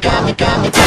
got me, got me.